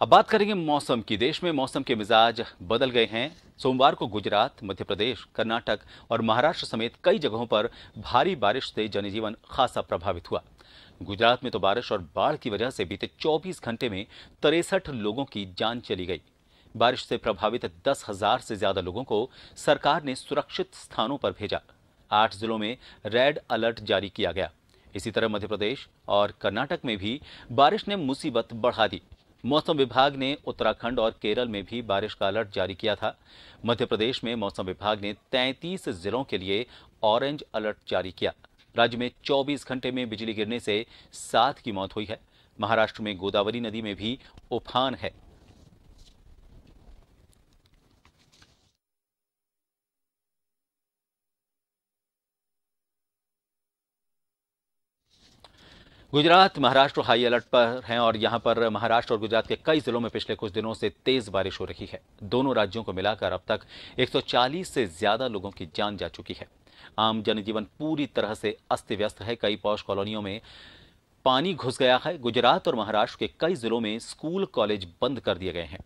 अब बात करेंगे मौसम की। देश में मौसम के मिजाज बदल गए हैं। सोमवार को गुजरात, मध्य प्रदेश, कर्नाटक और महाराष्ट्र समेत कई जगहों पर भारी बारिश से जनजीवन खासा प्रभावित हुआ। गुजरात में तो बारिश और बाढ़ की वजह से बीते 24 घंटे में तिरसठ लोगों की जान चली गई। बारिश से प्रभावित दस हज़ार से ज़्यादा लोगों को सरकार ने सुरक्षित स्थानों पर भेजा। आठ जिलों में रेड अलर्ट जारी किया गया। इसी तरह मध्य प्रदेश और कर्नाटक में भी बारिश ने मुसीबत बढ़ा दी। मौसम विभाग ने उत्तराखंड और केरल में भी बारिश का अलर्ट जारी किया था। मध्य प्रदेश में मौसम विभाग ने 33 जिलों के लिए ऑरेंज अलर्ट जारी किया। राज्य में 24 घंटे में बिजली गिरने से सात की मौत हुई है। महाराष्ट्र में गोदावरी नदी में भी उफान है। गुजरात, महाराष्ट्र हाई अलर्ट पर हैं और यहाँ पर महाराष्ट्र और गुजरात के कई जिलों में पिछले कुछ दिनों से तेज बारिश हो रही है। दोनों राज्यों को मिलाकर अब तक 140 से ज़्यादा लोगों की जान जा चुकी है। आम जनजीवन पूरी तरह से अस्त व्यस्त है। कई पौष कॉलोनियों में पानी घुस गया है। गुजरात और महाराष्ट्र के कई जिलों में स्कूल कॉलेज बंद कर दिए गए हैं।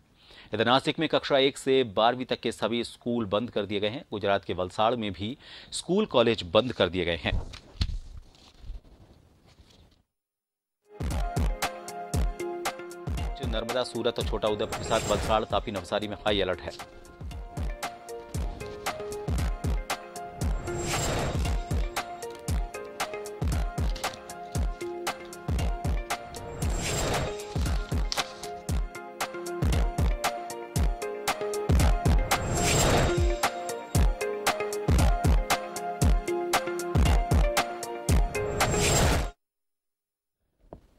इधर नासिक में कक्षा एक से बारहवीं तक के सभी स्कूल बंद कर दिए गए हैं। गुजरात के वलसाड़ में भी स्कूल कॉलेज बंद कर दिए गए हैं। नर्मदा सूरत और छोटा उदयपुर के साथ वलसाड़ तापी नवसारी में हाई अलर्ट है।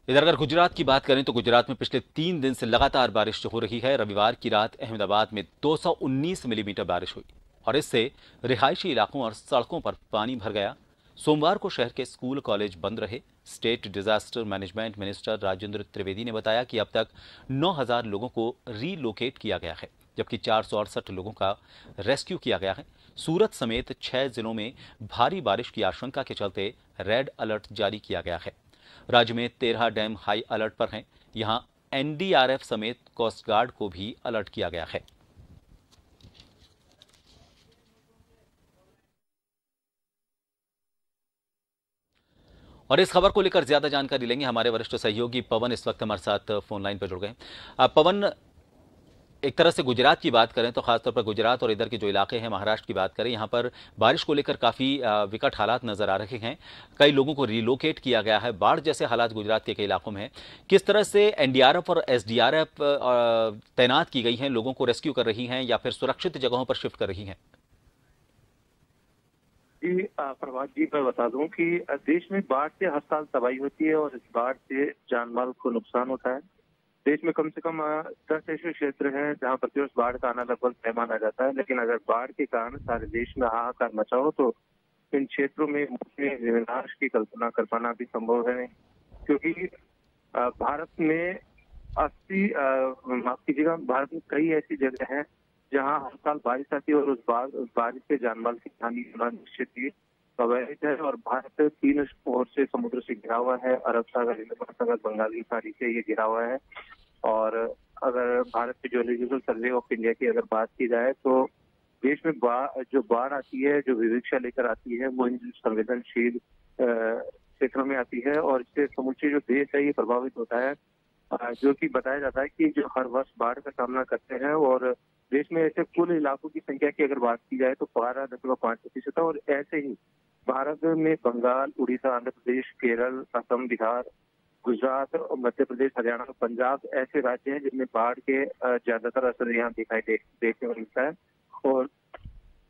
इधर अगर गुजरात की बात करें तो गुजरात में पिछले तीन दिन से लगातार बारिश हो रही है। रविवार की रात अहमदाबाद में 219 मिलीमीटर बारिश हुई और इससे रिहायशी इलाकों और सड़कों पर पानी भर गया। सोमवार को शहर के स्कूल, कॉलेज बंद रहे। State disaster management minister Rajendra Trivedi ने बताया कि अब तक 9000 लोगों को रीलोकेट किया गया है, जबकि चार सौ अड़सठ लोगों का रेस्क्यू किया गया है। सूरत समेत छह जिलों में भारी बारिश की आशंका के चलते रेड अलर्ट जारी किया गया है। राज्य में तेरह डैम हाई अलर्ट पर हैं। यहाँ एनडीआरएफ समेत कोस्ट गार्ड को भी अलर्ट किया गया है। और इस खबर को लेकर ज़्यादा जानकारी लेंगे हमारे वरिष्ठ सहयोगी पवन। इस वक्त हमारे साथ फ़ोन लाइन पर जुड़ गए। पवन एक तरह से गुजरात की बात करें तो खासतौर पर गुजरात और इधर के जो इलाके हैं, महाराष्ट्र की बात करें, यहाँ पर बारिश को लेकर काफ़ी विकट हालात नज़र आ रहे हैं। कई लोगों को रिलोकेट किया गया है। बाढ़ जैसे हालात गुजरात के कई इलाकों में किस तरह से एनडीआरएफ और एसडीआरएफ तैनात की गई हैं? लोगों को रेस्क्यू कर रही हैं या फिर सुरक्षित जगहों पर शिफ्ट कर रही हैं? प्रभात जी, मैं बता दूँ कि देश में बाढ़ से हर साल तबाही होती है और इस बाढ़ से जान माल को नुकसान होता है। देश में कम से कम दस ऐसे क्षेत्र हैं जहाँ प्रतिवर्ष बाढ़ का आना लगभग तय माना जाता है। लेकिन अगर बाढ़ के कारण सारे देश में हाहाकार मचा हो तो इन क्षेत्रों में विनाश की कल्पना कर पाना भी संभव है क्योंकि भारत में अस्सी माफ़ कीजिएगा, भारत में कई ऐसी जगह हैं जहाँ हर साल बारिश आती है और उस बार बारिश से जानमाल की हानि होना निश्चित ही प्रभावित है और भारत तीन ओर से समुद्र से घिरा हुआ है। अरब सागर हिंद महासागर बंगाली खाड़ी से ये घिरा हुआ है। और अगर भारत के जियोलॉजिकल सर्वे ऑफ़ इंडिया की अगर बात की जाए तो देश में बा, जो बाढ़ आती है जो विवेक्षा लेकर आती है वो इन संवेदनशील क्षेत्रों में आती है और इससे समूचे जो देश है ये प्रभावित होता है। जो कि बताया जाता है कि जो हर वर्ष बाढ़ का सामना करते हैं और देश में ऐसे कुल इलाकों की संख्या की अगर बात की जाए तो बारह दशमलव पाँच प्रतिशत है और ऐसे ही भारत में बंगाल उड़ीसा आंध्र प्रदेश केरल असम बिहार गुजरात और मध्य प्रदेश, हरियाणा और पंजाब ऐसे राज्य हैं जिनमें बाढ़ के ज़्यादातर असर यहाँ दिखाई देखने को मिलता है। और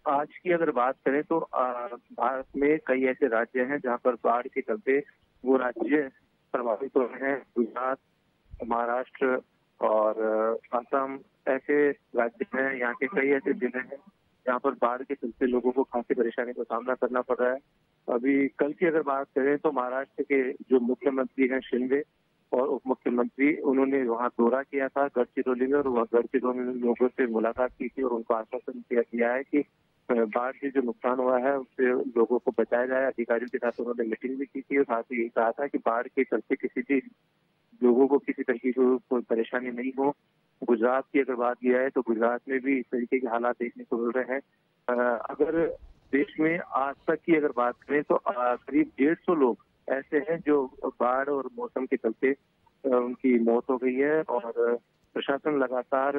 आज की अगर बात करें तो भारत में कई ऐसे राज्य हैं जहाँ पर बाढ़ के चलते वो राज्य प्रभावित हो रहे हैं। गुजरात, महाराष्ट्र और असम ऐसे राज्य हैं, यहाँ के कई ऐसे ज़िले हैं जहाँ पर बाढ़ के चलते लोगों को खासी परेशानी का सामना करना पड़ रहा है। अभी कल की अगर बात करें तो महाराष्ट्र के जो मुख्यमंत्री हैं शिंदे और उप मुख्यमंत्री उन्होंने वहाँ दौरा किया था गढ़चिरौली में और गढ़चिरौली में लोगों से मुलाकात की थी और उनको आश्वासन दिया है कि बाढ़ से जो नुकसान हुआ है, उससे लोगों को बचाया जाए। अधिकारियों के साथ उन्होंने मीटिंग भी की थी और साथ ही यही कहा था कि बाढ़ के चलते किसी भी लोगों को किसी तरीके की कोई परेशानी नहीं हो। गुजरात की अगर बात किया है तो गुजरात में भी इस तरीके के हालात देखने को मिल रहे हैं। अगर देश में आज तक की अगर बात करें तो करीब डेढ़ सौ लोग ऐसे हैं जो बाढ़ और मौसम के चलते उनकी मौत हो गई है और प्रशासन लगातार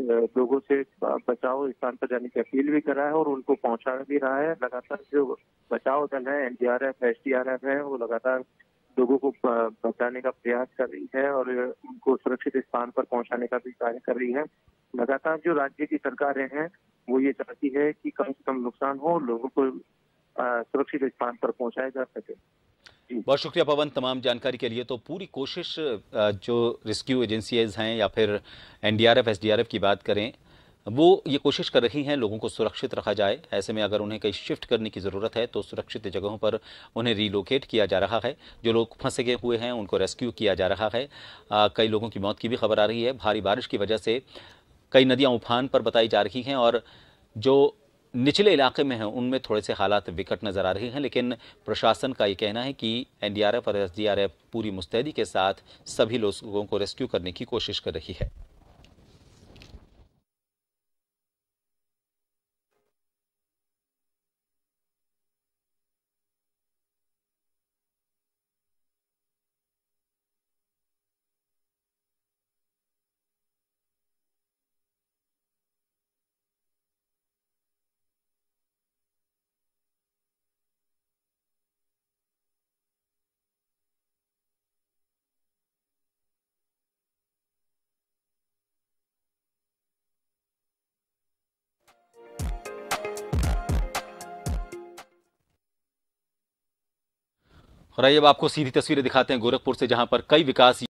लोगों से बचाव स्थान पर जाने की अपील भी कर है और उनको पहुँचा भी रहा है। लगातार जो बचाव दल है, एनडीआरएफ, एसडीआरएफ है, वो लगातार लोगों को बचाने का प्रयास कर रही है और उनको सुरक्षित स्थान पर पहुँचाने का भी कार्य कर रही है। लगातार जो राज्य की सरकारें हैं, वो ये चाहती है कि कम से कम नुकसान हो, लोगों को सुरक्षित स्थान पर पहुँचाया जा सके। बहुत शुक्रिया पवन, तमाम जानकारी के लिए। तो पूरी कोशिश जो रेस्क्यू एजेंसीज हैं या फिर एनडीआरएफ, एसडीआरएफ की बात करें वो ये कोशिश कर रही हैं लोगों को सुरक्षित रखा जाए। ऐसे में अगर उन्हें कहीं शिफ्ट करने की ज़रूरत है तो सुरक्षित जगहों पर उन्हें रिलोकेट किया जा रहा है। जो लोग फंसे गए हुए हैं उनको रेस्क्यू किया जा रहा है। आ, कई लोगों की मौत की भी खबर आ रही है। भारी बारिश की वजह से कई नदियाँ उफान पर बताई जा रही हैं और जो निचले इलाके में हैं उनमें थोड़े से हालात विकट नज़र आ रहे हैं। लेकिन प्रशासन का ये कहना है कि एनडीआरएफ और एसडीआरएफ पूरी मुस्तैदी के साथ सभी लोगों को रेस्क्यू करने की कोशिश कर रही है। और आइए अब आपको सीधी तस्वीरें दिखाते हैं गोरखपुर से जहाँ पर कई विकास